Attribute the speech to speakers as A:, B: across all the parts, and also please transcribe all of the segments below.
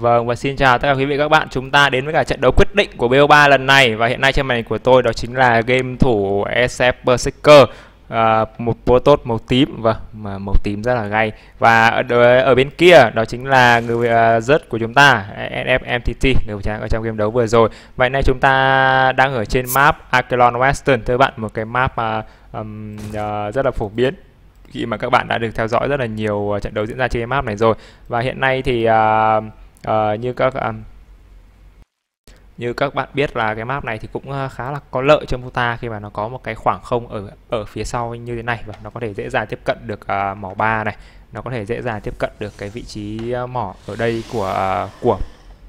A: Vâng và xin chào tất cả quý vị các bạn. Chúng ta đến với cả trận đấu quyết định của BO3 lần này. Và hiện nay trên màn hình của tôi đó chính là game thủ SF Berserker. À, một tốt màu tím. Vâng mà màu tím rất là gay. Và ở, ở bên kia đó chính là người uh, rớt của chúng ta sf MTT người trang ở trong game đấu vừa rồi. Vậy nay chúng ta đang ở trên map Akelon Western. Thưa bạn một cái map mà um, uh, rất là phổ biến khi mà các bạn đã được theo dõi rất là nhiều à, trận đấu diễn ra trên map này rồi. Và hiện nay thì uh, à, như các à, như các bạn biết là cái map này thì cũng à, khá là có lợi cho Mota khi mà nó có một cái khoảng không ở ở phía sau như thế này và nó có thể dễ dàng tiếp cận được à, mỏ ba này. Nó có thể dễ dàng tiếp cận được cái vị trí à, mỏ ở đây của à, của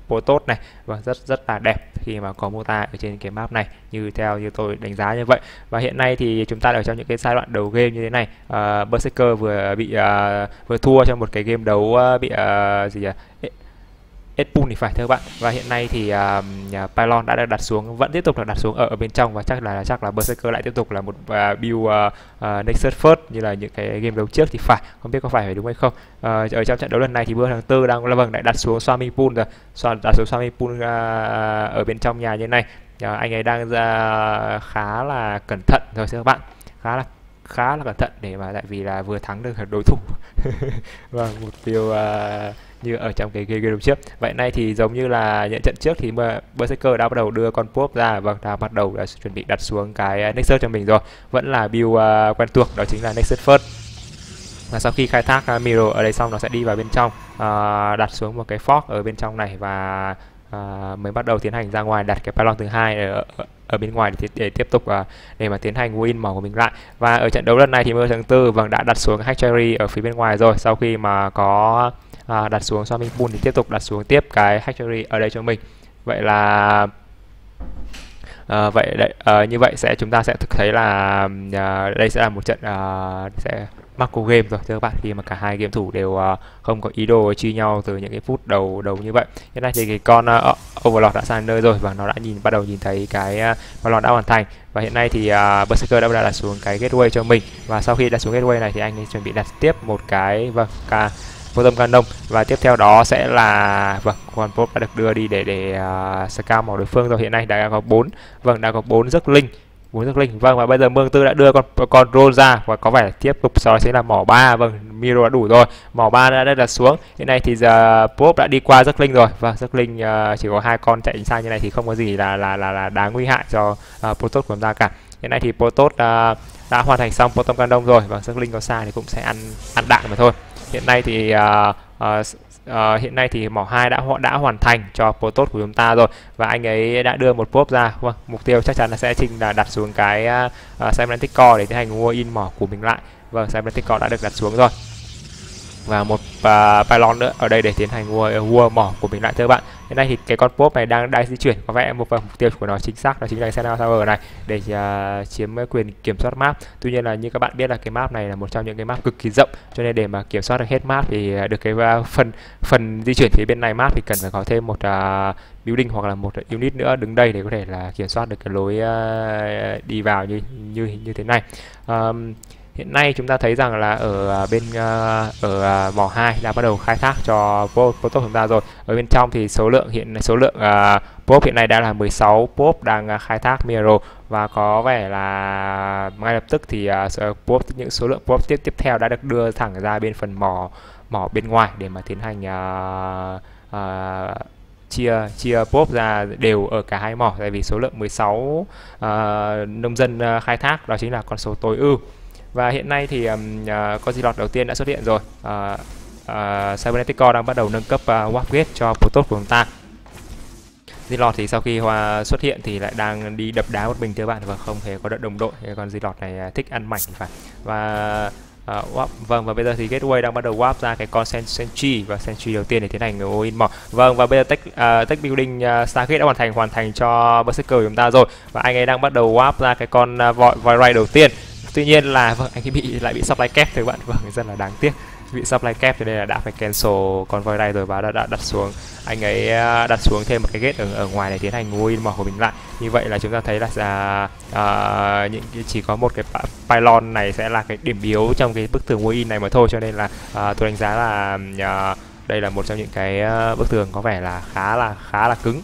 A: Protoss này và rất rất là đẹp khi mà có Mota ở trên cái map này như theo như tôi đánh giá như vậy. Và hiện nay thì chúng ta ở trong những cái giai đoạn đầu game như thế này. Uh, Berserker vừa bị uh, vừa thua trong một cái game đấu uh, bị uh, gì uh, Edpool thì phải thưa các bạn. Và hiện nay thì uh, Pylon đã được đặt xuống vẫn tiếp tục là đặt xuống ở, ở bên trong và chắc là chắc là Berserker lại tiếp tục là một uh, build uh, uh, Nexus First như là những cái game đấu trước thì phải. Không biết có phải phải đúng hay không. Uh, ở trong trận đấu lần này thì bữa tháng tư đang là vâng lại đặt xuống Swami Pool rồi. Đặt xuống Swami Pool uh, ở bên trong nhà như này. Uh, anh ấy đang ra khá là cẩn thận rồi thưa các bạn. Khá là khá là cẩn thận để mà tại vì là vừa thắng được đối thủ. Và một điều uh, như ở trong cái game trước. Vậy nay thì giống như là những trận trước thì Berserker đã bắt đầu đưa con pop ra. Và đã bắt đầu đã chuẩn bị đặt xuống cái à, Nexus cho mình rồi. Vẫn là build uh, quen thuộc đó chính là Nexus First. Và sau khi khai thác à, uh, mirror ở đây xong nó sẽ đi vào bên trong uh, đặt xuống một cái fork ở bên trong này và à, mới bắt đầu tiến hành ra ngoài đặt cái pylon thứ hai ở, ở ở bên ngoài để, để tiếp tục à, để mà tiến hành win mỏ của mình lại. Và ở trận đấu lần này thì mưa tháng tư vâng đã đặt xuống hatchery ở phía bên ngoài rồi. Sau khi mà có à, đặt xuống swimming pool thì tiếp tục đặt xuống tiếp cái hatchery ở đây cho mình. Vậy là à, vậy đấy à, như vậy sẽ chúng ta sẽ thực thấy là à, đây sẽ là một trận à, sẽ macro game rồi thưa các bạn. Khi mà cả hai game thủ đều à, không có ý đồ chi nhau từ những cái phút đầu đầu như vậy. Hiện nay thì cái con à, Overlord đã sang nơi rồi và nó đã nhìn bắt đầu nhìn thấy cái uh, Overlord đã hoàn thành. Và hiện nay thì à, Berserker đã đặt xuống cái gateway cho mình. Và sau khi đặt xuống gateway này thì anh ấy chuẩn bị đặt tiếp một cái vâng cả Phantom Canon và tiếp theo đó sẽ là vâng con pop đã được đưa đi để để uh, scout màu đối phương rồi. Hiện nay đã có bốn vâng đã có bốn giấc linh. Bốn giấc linh. Vâng và bây giờ mương tư đã đưa con con roll ra và có vẻ tiếp tục sau đó sẽ là mỏ ba. Vâng miro đã đủ rồi. Mỏ ba đã đặt xuống. Hiện nay thì giờ pop đã đi qua giấc linh rồi. Và giấc linh uh, chỉ có hai con chạy sang như này thì không có gì là là là, là đáng nguy hại cho ờ, uh, protoss của chúng ta cả. Hiện nay thì protoss uh, ờ, đã hoàn thành xong potom đông rồi. Và giấc linh có xa thì cũng sẽ ăn ăn đạn mà thôi hiện nay thì uh, uh, uh, hiện nay thì mỏ 2 đã đã hoàn thành cho Protoss của chúng ta rồi. Và anh ấy đã đưa một pop ra. Vâng, mục tiêu chắc chắn là sẽ trình là đặt xuống cái uh, Cybernetic Core để tiến hành mua in mỏ của mình lại. Vâng Cybernetic Core đã được đặt xuống rồi. Và một uh, pylon nữa ở đây để tiến hành mua mua mỏ của mình lại thưa bạn hiện nay thì cái con pop này đang đang di chuyển có vẻ một phần mục tiêu của nó chính xác đó chính là Senna Tower này để uh, chiếm quyền kiểm soát map. Tuy nhiên là như các bạn biết là cái map này là một trong những cái map cực kỳ rộng cho nên để mà kiểm soát được hết map thì à, được cái uh, phần phần di chuyển phía bên này map thì cần phải có thêm một uh, building hoặc là một unit nữa đứng đây để có thể là kiểm soát được cái lối uh, đi vào như như như thế này. Um, hiện nay chúng ta thấy rằng là ở à, bên à, ở à, mỏ 2 đã bắt đầu khai thác cho pop chúng ta rồi. Ở bên trong thì số lượng hiện số lượng uh, pop hiện nay đã là 16 pop đang khai thác Miro. Và có vẻ là ngay lập tức thì uh, pop những số lượng pop tiếp tiếp theo đã được đưa thẳng ra bên phần mỏ mỏ bên ngoài để mà tiến hành uh, uh, chia chia pop ra đều ở cả hai mỏ. Tại vì số lượng 16 uh, nông dân uh, khai thác đó chính là con số tối ưu và hiện nay thì um, uh, à, con lọt đầu tiên đã xuất hiện rồi. À, à, uh, uh, Cybernetic Core đang bắt đầu nâng cấp uh, Warp Gate cho Protoss của chúng ta. Lọt thì sau khi hoa xuất hiện thì lại đang đi đập đá một mình thưa bạn. Và không hề có đợt đồng đội còn lọt này thích ăn mảnh phải. Và uh, warp vâng và bây giờ thì gateway đang bắt đầu warp ra cái con sentry và sentry đầu tiên để tiến hành all in mỏ. Vâng và bây giờ tech uh, tech building uh, stargate đã hoàn thành hoàn thành cho berserker của chúng ta rồi. Và anh ấy đang bắt đầu warp ra cái con uh, voi voi đầu tiên tuy nhiên là vâng anh ấy bị lại bị supply cap thì các bạn. Vâng rất là đáng tiếc. Bị supply cap thì đây là đã phải cancel convoy này rồi và đã, đã đặt xuống. Anh ấy à, đặt xuống thêm một cái gate ở, ở ngoài để tiến hành win mỏ của mình lại. Như vậy là chúng ta thấy là à, uh, những chỉ có một cái pylon này sẽ là cái điểm yếu trong cái bức tường win này mà thôi. Cho nên là uh, tôi đánh giá là uh, đây là một trong những cái bức tường có vẻ là khá là khá là cứng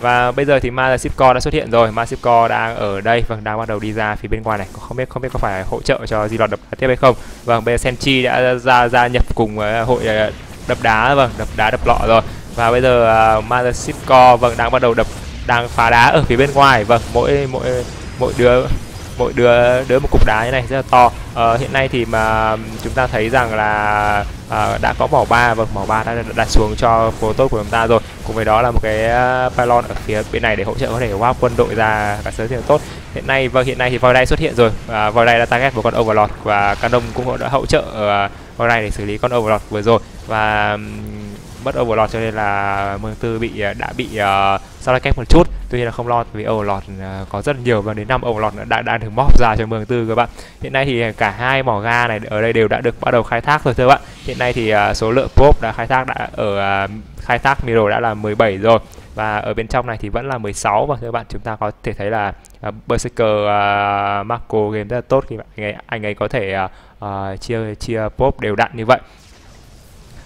A: và bây giờ thì Masipco đã xuất hiện rồi. Masipco đang ở đây. Vâng đang bắt đầu đi ra phía bên ngoài này. Không biết không biết có phải hỗ trợ cho Zilot đập đá tiếp hay không. Vâng bây giờ Senchi đã ra gia nhập cùng ờ, hội ờ, đập đá. Vâng đập đá đập lọ rồi. Và bây giờ ờ, uh, Masipco vâng đang bắt đầu đập đang phá đá ở phía bên ngoài. Vâng mỗi mỗi mỗi đứa mỗi đứa đứa một cục đá như này rất là to. Ờ, hiện nay thì mà chúng ta thấy rằng là à, đã có mỏ ba. Vâng mỏ ba đã đặt xuống cho phố tốt của chúng ta rồi cùng với đó là một cái à, pylon ở phía bên này để hỗ trợ có thể qua quân đội ra cả sớm thì tốt. Hiện nay vâng hiện nay thì voi đay xuất hiện rồi. Và voi đay đã target một con overlord và canon cũng đã hỗ trợ ờ, voi đay để xử lý con overlord vừa rồi. Và mất overlord cho nên là mương tư bị ờ, đã bị uh, lại cách một chút. Tuy nhiên là không lo vì overlord uh, có rất nhiều và đến năm overlord đã đang được móc ra cho mương tư các bạn. Hiện nay thì cả hai mỏ ga này ở đây đều đã được bắt đầu khai thác rồi thưa các bạn. Hiện nay thì uh, số lượng pop đã khai thác đã ở uh, khai thác miro đã là 17 rồi và ở bên trong này thì vẫn là 16 và các bạn. Chúng ta có thể thấy là uh, Berserker uh, Marco game rất là tốt khi anh ấy anh ấy có thể uh, uh, chia chia pop đều đặn như vậy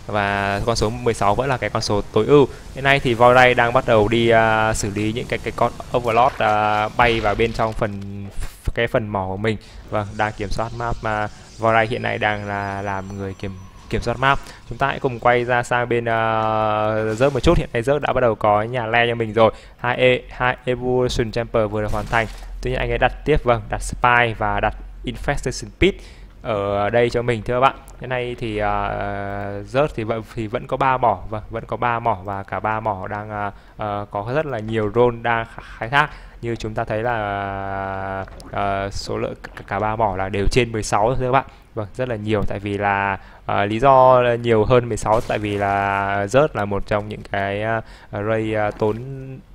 A: và con số 16 vẫn là cái con số tối ưu. Hiện nay thì Voray đang bắt đầu đi uh, xử lý những cái cái con overlord uh, bay vào bên trong phần cái phần mỏ của mình. Vâng đang kiểm soát map mà Voray hiện nay đang là làm người kiểm kiểm soát map. Chúng ta hãy cùng quay ra sang bên à, uh, rớt một chút. Hiện nay rớt đã bắt đầu có nhà le cho mình rồi. Hai e hai evolution chamber vừa được hoàn thành. Tuy nhiên anh ấy đặt tiếp vâng đặt spy và đặt infestation pit ở đây cho mình thưa các bạn. Hiện nay thì uh, rớt thì vẫn thì vẫn có ba mỏ và vâng, vẫn có ba mỏ và cả ba mỏ đang uh, uh, có rất là nhiều role đang khai thác. Như chúng ta thấy là uh, số lượng cả ba mỏ là đều trên 16 thưa các bạn. Vâng rất là nhiều tại vì là uh, lý do nhiều hơn 16 tại vì là rớt là một trong những cái uh, ray uh, tốn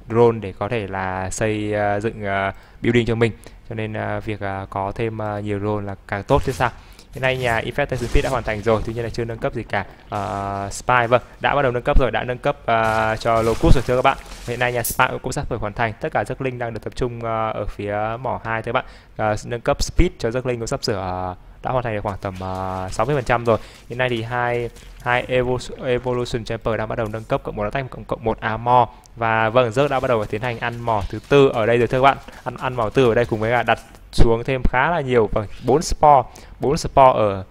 A: drone để có thể là xây uh, dựng uh, building cho mình cho nên uh, việc uh, có thêm uh, nhiều role là càng tốt chứ sao? Hiện nay nhà Infestation Speed đã hoàn thành rồi tuy nhiên là chưa nâng cấp gì cả. Uh, Spy vâng đã bắt đầu nâng cấp rồi đã nâng cấp uh, cho Locus rồi thưa các bạn? Hiện nay nhà Spy cũng sắp phải hoàn thành. Tất cả giấc linh đang được tập trung uh, ở phía mỏ 2 thưa các bạn. Uh, nâng cấp Speed cho giấc linh cũng sắp sửa uh, đã hoàn thành được khoảng tầm ờ, uh, 60% rồi. Hiện nay thì hai hai evolution chamber đang bắt đầu nâng cấp cộng một attack cộng cộng một armor. Và vâng rớt đã bắt đầu tiến hành ăn mỏ thứ tư ở đây rồi thưa các bạn. Ăn ăn mỏ tư ở đây cùng với cả đặt xuống thêm khá là nhiều. Vâng bốn spore bốn spore ở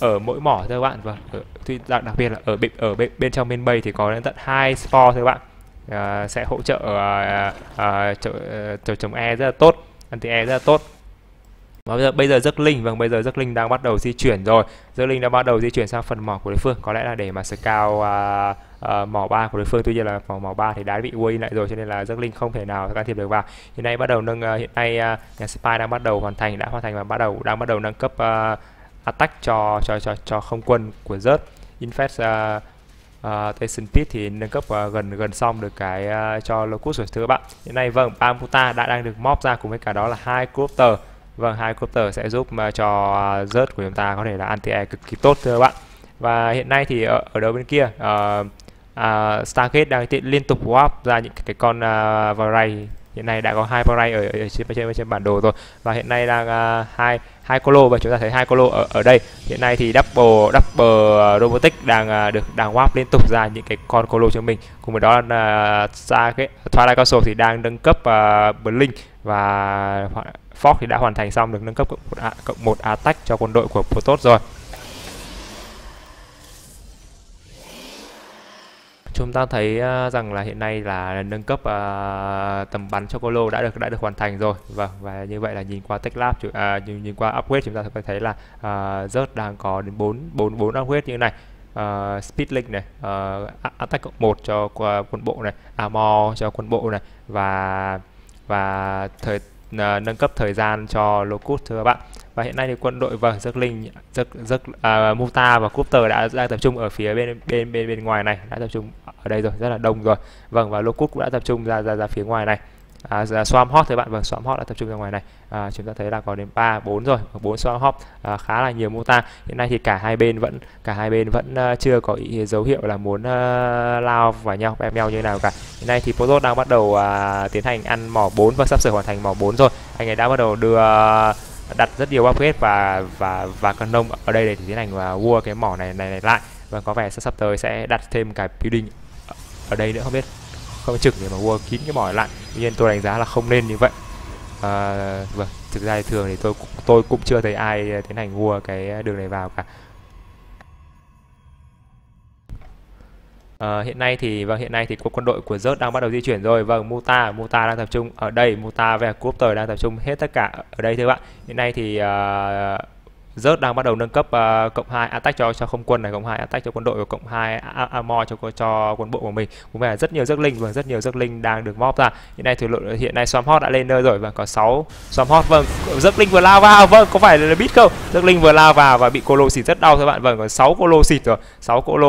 A: ở mỗi mỏ thưa các bạn. Vâng, Và tuy đặc, đặc biệt là ở bên ở bên, bên trong bên bay thì có đến tận hai spore thưa các bạn. Uh, sẽ hỗ trợ uh, uh, chống e rất là tốt anti e rất là tốt và bây giờ bây giờ giấc linh vâng bây giờ giấc linh đang bắt đầu di chuyển rồi. Giấc linh đã bắt đầu di chuyển sang phần mỏ của đối phương. Có lẽ là để mà scout uh, uh, mỏ ba của đối phương. Tuy nhiên là mỏ mỏ ba thì đã bị quay lại rồi cho nên là giấc linh không thể nào can thiệp được vào. Hiện nay bắt đầu nâng uh, hiện nay uh, nhà spy đang bắt đầu hoàn thành đã hoàn thành và bắt đầu đang bắt đầu nâng cấp uh, attack cho cho cho cho không quân của rớt infest uh, uh, Tyson Pit thì nâng cấp uh, gần gần xong được cái uh, cho locust rồi thưa các bạn. Hiện nay vâng Bamuta đã đang được móc ra cùng với cả đó là hai Cropter Vâng, hai copter sẽ giúp mà cho à, rớt của chúng ta có thể là anti-air cực kỳ tốt thưa các bạn. Và hiện nay thì ở, ở đầu bên kia uh, uh, Stargate đang tiện liên tục warp ra những cái, cái con uh, Varay. Hiện nay đã có hai Varay ở, ở trên, trên trên bản đồ rồi. Và hiện nay đang uh, hai hai colo và chúng ta thấy hai colo ở ở đây. Hiện nay thì double double robotics đang uh, được đang warp liên tục ra những cái con colo cho mình. Cùng với đó là uh, Stargate Twilight Castle thì đang nâng cấp uh, Blink và Fox thì đã hoàn thành xong được nâng cấp cộng 1 à, cộng 1 attack cho quân đội của Protoss rồi. Chúng ta thấy uh, rằng là hiện nay là nâng cấp uh, tầm bắn cho Colo đã được đã được hoàn thành rồi. Vâng và như vậy là nhìn qua Tech Lab uh, nhìn, nhìn qua upgrade chúng ta có thấy là uh, rớt đang có đến 4 4 4 upgrade như thế này. Uh, Speedlink này, uh, Attack cộng 1 cho quân bộ này, Armor cho quân bộ này và và thời uh, nâng cấp thời gian cho Locust thưa các bạn. Và hiện nay thì quân đội vâng giấc linh giấc giấc uh, Muta và Cooper đã đang tập trung ở phía bên bên bên bên ngoài này đã tập trung ở đây rồi rất là đông rồi. Vâng và Locust cũng đã tập trung ra ra ra phía ngoài này à, dạ, swarm hot thì bạn vâng swarm hot đã tập trung ra ngoài này. À, chúng ta thấy là có đến 3 4 rồi bốn swarm hot. À, khá là nhiều muta hiện nay thì cả hai bên vẫn cả hai bên vẫn uh, chưa có ý, dấu hiệu là muốn uh, lao vào nhau bẹp nhau như thế nào cả. Hiện nay thì Pozos đang bắt đầu uh, tiến hành ăn mỏ 4 và sắp sửa hoàn thành mỏ 4 rồi. Anh ấy đã bắt đầu đưa uh, đặt rất nhiều upgrade và và và cân nông ở đây để tiến hành và mua cái mỏ này này, này lại. Và có vẻ sắp tới sẽ đặt thêm cái building ở đây nữa không biết không chừng để mà mua kín cái mỏ lại tuy nhiên tôi đánh giá là không nên như vậy. À, vâng thực ra thì thường thì tôi tôi cũng chưa thấy ai tiến hành mua cái đường này vào cả. À, hiện nay thì vâng hiện nay thì quân đội của Rớt đang bắt đầu di chuyển rồi. Vâng Muta Muta đang tập trung ở đây. Muta và tờ đang tập trung hết tất cả ở đây thưa bạn. Hiện nay thì uh, rớt đang bắt đầu nâng cấp uh, cộng 2 attack cho cho không quân này cộng 2 attack cho quân đội và cộng 2 armor cho cho quân bộ của mình. Cũng là rất nhiều giấc linh và rất nhiều giấc linh đang được móp ra. Hiện nay thì hiện nay swamp hot đã lên nơi rồi và có 6 swamp hot vâng giấc linh vừa lao vào. Vâng có phải là biết không? Giấc linh vừa lao vào và bị colo xịt rất đau các bạn. Vâng còn 6 colo xịt rồi. 6 colo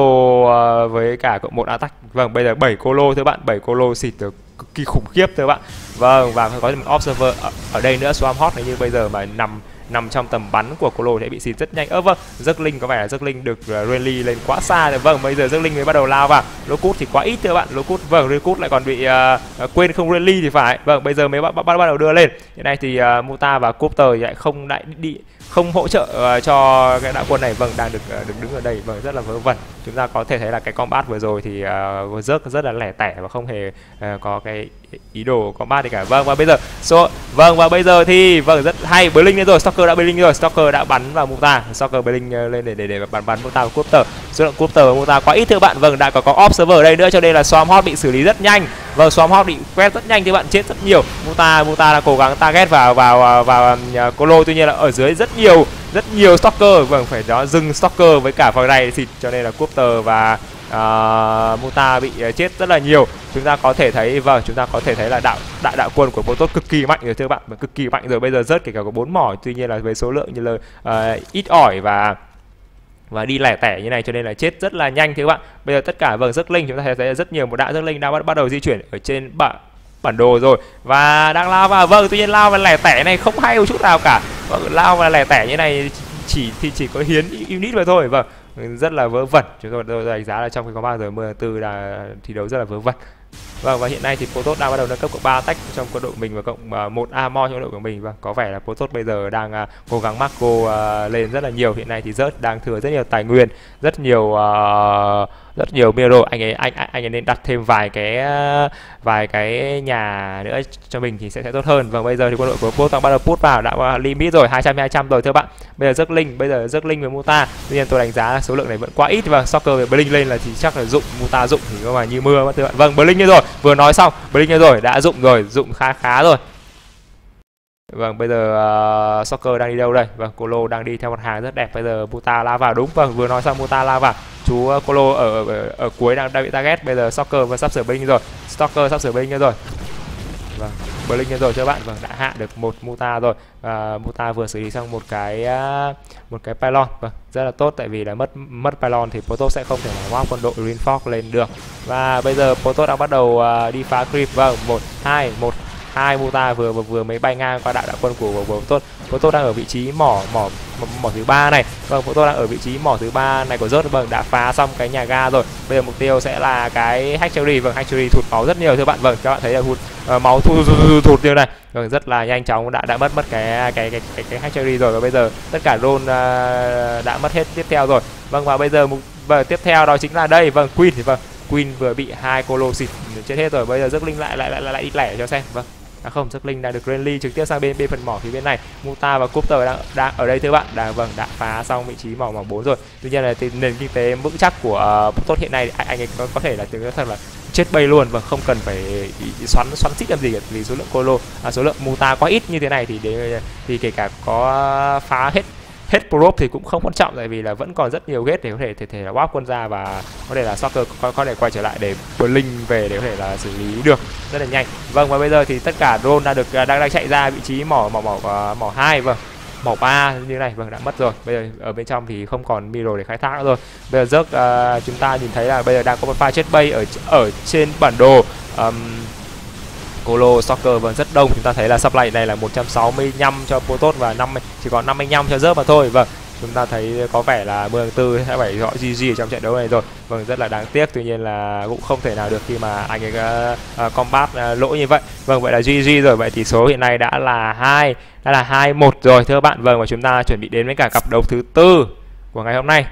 A: uh, với cả cộng một attack. Vâng bây giờ 7 colo thưa bạn. 7 colo xịt được cực kỳ khủng khiếp thưa bạn. Vâng và có một observer ở, ở đây nữa. Swamp hot này như bây giờ mà nằm nằm trong tầm bắn của Colo sẽ bị xịt rất nhanh. Ơ vâng, giấc linh có vẻ là giấc linh được uh, lên quá xa rồi. Vâng, bây giờ giấc linh mới bắt đầu lao vào. Lô cút thì quá ít thưa bạn. Lô cút vâng, lô cút lại còn bị uh, quên không Renly thì phải. Vâng, bây giờ mới bắt bắt, bắt đầu đưa lên. Hiện nay thì uh, Muta và Cooper lại không lại đi không hỗ trợ uh, cho cái đạo quân này. Vâng đang được uh, được đứng ở đây. Vâng rất là vớ vẩn. Chúng ta có thể thấy là cái combat vừa rồi thì ờ, uh, rất rất là lẻ tẻ và không hề uh, có cái ý đồ combat gì cả. Vâng và bây giờ so, vâng và bây giờ thì vâng rất hay. Blink lên rồi. Stalker đã Blink rồi. Stalker đã bắn vào Muta. Stalker Blink lên để để để bắn bắn Muta và tờ số lượng tờ và Muta quá ít thưa bạn. Vâng đã có có observer ở đây nữa cho nên là Swarm Hot bị xử lý rất nhanh vâng xóm hóc bị quét rất nhanh thì bạn chết rất nhiều. Muta Muta đã cố gắng target vào vào vào, vào um, Colo. Tuy nhiên là ở dưới rất nhiều rất nhiều stalker. Vâng phải đó dừng stalker với cả vòng này xịt cho nên là Cooper và uh, Muta bị ờ, chết rất là nhiều. Chúng ta có thể thấy vâng chúng ta có thể thấy là đạo đại đạo quân của Protoss cực kỳ mạnh rồi thưa bạn. Cực kỳ mạnh rồi. Bây giờ rớt kể cả có bốn mỏ tuy nhiên là với số lượng như là uh, ờ, ít ỏi và và đi lẻ tẻ như này cho nên là chết rất là nhanh thưa bạn. Bây giờ tất cả vầng rớt linh chúng ta thấy rất nhiều một đạn rớt linh đang bắt, bắt đầu di chuyển ở trên bản bản đồ rồi. Và đang lao vào vâng tuy nhiên lao vào lẻ tẻ này không hay một chút nào cả. Vâng, lao vào lẻ tẻ như này chỉ thì chỉ có hiến unit mà thôi vâng. Rất là vớ vẩn. Chúng tôi, đánh giá là trong cái có ba giờ mưa tư là thi đấu rất là vớ vẩn. Vâng và hiện nay thì Protoss đang bắt đầu nâng cấp cộng 3 tách trong quân đội mình và cộng à, một armor trong đội của mình. Và có vẻ là Protoss bây giờ đang uh, cố gắng macro uh, à, lên rất là nhiều. Hiện nay thì rớt đang thừa rất nhiều tài nguyên, rất nhiều uh, rất nhiều mirror anh ấy anh anh ấy nên đặt thêm vài cái vài cái nhà nữa cho mình thì sẽ sẽ tốt hơn. Vâng, bây giờ thì quân đội của Protoss đang bắt đầu put vào đã limit rồi 200 200 rồi thưa bạn. Bây giờ rớt linh bây giờ rớt linh với muta. Tuy nhiên tôi đánh giá số lượng này vẫn quá ít. Và soccer về blink lên là thì chắc là dụng muta dụng thì có mà như mưa thưa bạn. Vâng blink như rồi vừa nói xong blink như rồi đã dụng rồi dụng khá khá rồi Vâng, bây giờ uh, Soccer đang đi đâu đây? Vâng, Colo đang đi theo một hàng rất đẹp. Bây giờ Muta la vào đúng. Vâng, vừa nói xong Muta la vào. Chú uh, Colo ở, ở ở cuối đang đang bị target. Bây giờ Soccer vừa sắp sửa binh rồi. Stalker sắp sửa binh rồi. Vâng, Blink rồi cho bạn. Vâng, đã hạ được một Muta rồi. Và Muta vừa xử lý xong một cái à, một cái pylon. Vâng, rất là tốt tại vì là mất mất pylon thì Protoss sẽ không thể nào walk quân đội Reinforce lên được. Và bây giờ Protoss đang bắt đầu uh, đi phá creep. Vâng, 1 2 1 hai Muta vừa vừa mới bay ngang qua đại đạo quân của của Tốt. Tốt đang ở vị trí mỏ mỏ mỏ thứ ba này. Vâng, Tốt đang ở vị trí mỏ thứ ba này của rớt vâng đã phá xong cái nhà ga rồi. Bây giờ mục tiêu sẽ là cái hatchery vâng hatchery thụt máu rất nhiều thưa bạn. Vâng, các bạn thấy là hụt uh, máu thụt, thụt, thụt, thụt như này. Vâng, rất là nhanh chóng đã đã mất mất cái cái cái cái, cái hatchery rồi và bây giờ tất cả drone uh, đã mất hết tiếp theo rồi. Vâng và bây giờ mục và tiếp theo đó chính là đây vâng Queen thì vâng Queen vừa bị hai colo xịt chết hết rồi bây giờ rước linh lại lại lại lại đi lẻ cho xem vâng à không Giấc Linh đã được Renly trực tiếp sang bên bên phần mỏ phía bên này. Muta và Cooper đang đang ở đây thưa bạn. Đang vâng đã phá xong vị trí mỏ mỏ 4 rồi. Tuy nhiên là nền kinh tế vững chắc của ờ, uh, tốt hiện nay anh, anh ấy có, có thể là tiếng thật là chết bay luôn và không cần phải xoắn xoắn xít làm gì cả vì số lượng colo à, số lượng muta quá ít như thế này thì để, thì kể cả có phá hết hết probe thì cũng không quan trọng tại vì là vẫn còn rất nhiều gate để có thể thể, thể là warp quân ra và có thể là soccer có, có thể quay trở lại để blink về để có thể là xử lý được rất là nhanh. Vâng và bây giờ thì tất cả drone đã được à, đang đang chạy ra vị trí mỏ mỏ mỏ mỏ, mỏ hai vâng mỏ ba như này vâng đã mất rồi. Bây giờ ở bên trong thì không còn miro để khai thác nữa rồi. Bây giờ rớt uh, à, chúng ta nhìn thấy là bây giờ đang có một pha chết bay ở ở trên bản đồ. Um, Colo Soccer vẫn rất đông. Chúng ta thấy là supply này là 165 cho Protoss và 50 chỉ còn 55 cho Zerp mà thôi. Vâng chúng ta thấy có vẻ là mười tư sẽ phải gọi GG ở trong trận đấu này rồi. Vâng rất là đáng tiếc tuy nhiên là cũng không thể nào được khi mà anh ấy uh, combat ờ, uh, lỗi như vậy. Vâng vậy là GG rồi. Vậy tỷ số hiện nay đã là hai đã là hai một rồi thưa các bạn. Vâng và chúng ta chuẩn bị đến với cả cặp đấu thứ tư của ngày hôm nay.